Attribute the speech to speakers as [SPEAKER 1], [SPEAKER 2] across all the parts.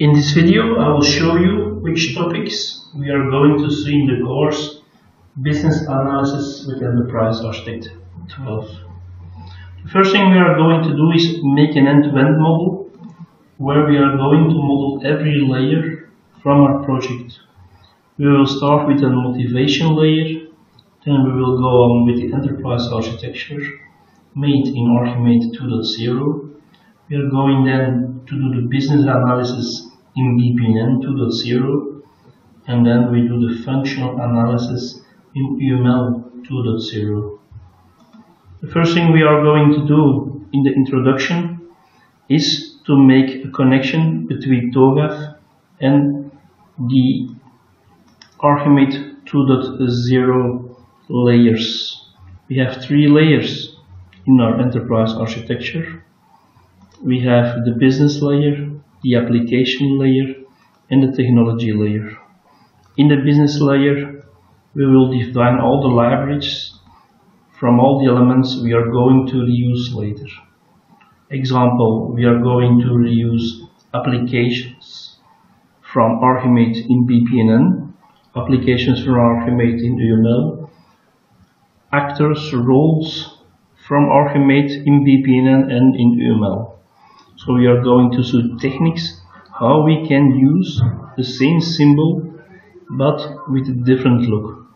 [SPEAKER 1] In this video I will show you which topics we are going to see in the course Business Analysis with Enterprise Architect 12. The first thing we are going to do is make an end-to-end -end model where we are going to model every layer from our project. We will start with a motivation layer, then we will go on with the enterprise architecture made in Archimate 2.0. We are going then to do the business analysis in BPMN 2.0 and then we do the functional analysis in UML 2.0. The first thing we are going to do in the introduction is to make a connection between TOGAF and the Archimate 2.0 layers. We have three layers in our enterprise architecture. We have the business layer, the application layer, and the technology layer. In the business layer, we will define all the libraries from all the elements we are going to reuse later. Example, we are going to reuse applications from Archimate in BPMN, applications from Archimate in UML, actors, roles from Archimate in BPMN and in UML. So we are going to see techniques how we can use the same symbol but with a different look.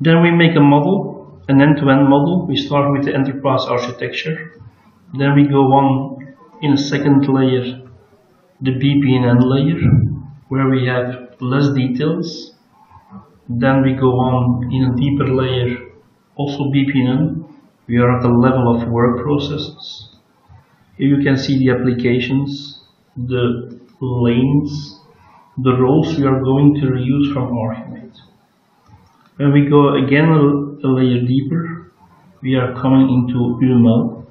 [SPEAKER 1] Then we make a model, an end-to-end -end model. We start with the enterprise architecture. Then we go on in a second layer, the BPMN layer, where we have less details. Then we go on in a deeper layer, also BPMN. We are at the level of work processes. Here you can see the applications, the lanes, the roles we are going to reuse from Archimate. When we go again a, a layer deeper, we are coming into UML,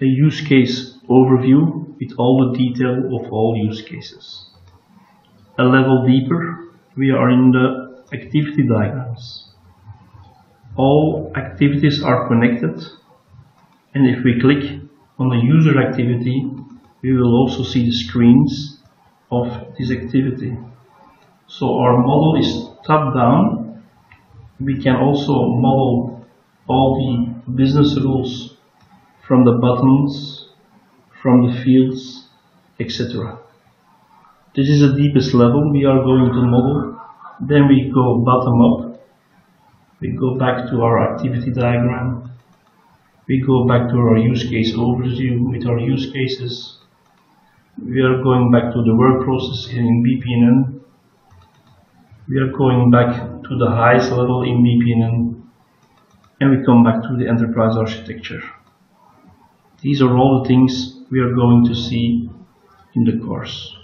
[SPEAKER 1] a use case overview with all the detail of all use cases. A level deeper, we are in the activity diagrams. All activities are connected and if we click on the user activity, we will also see the screens of this activity. So our model is top down. We can also model all the business rules from the buttons, from the fields, etc. This is the deepest level we are going to model. Then we go bottom up. We go back to our activity diagram. We go back to our use case overview with our use cases we are going back to the work process in BPMN. We are going back to the highest level in BPMN. And we come back to the enterprise architecture. These are all the things we are going to see in the course.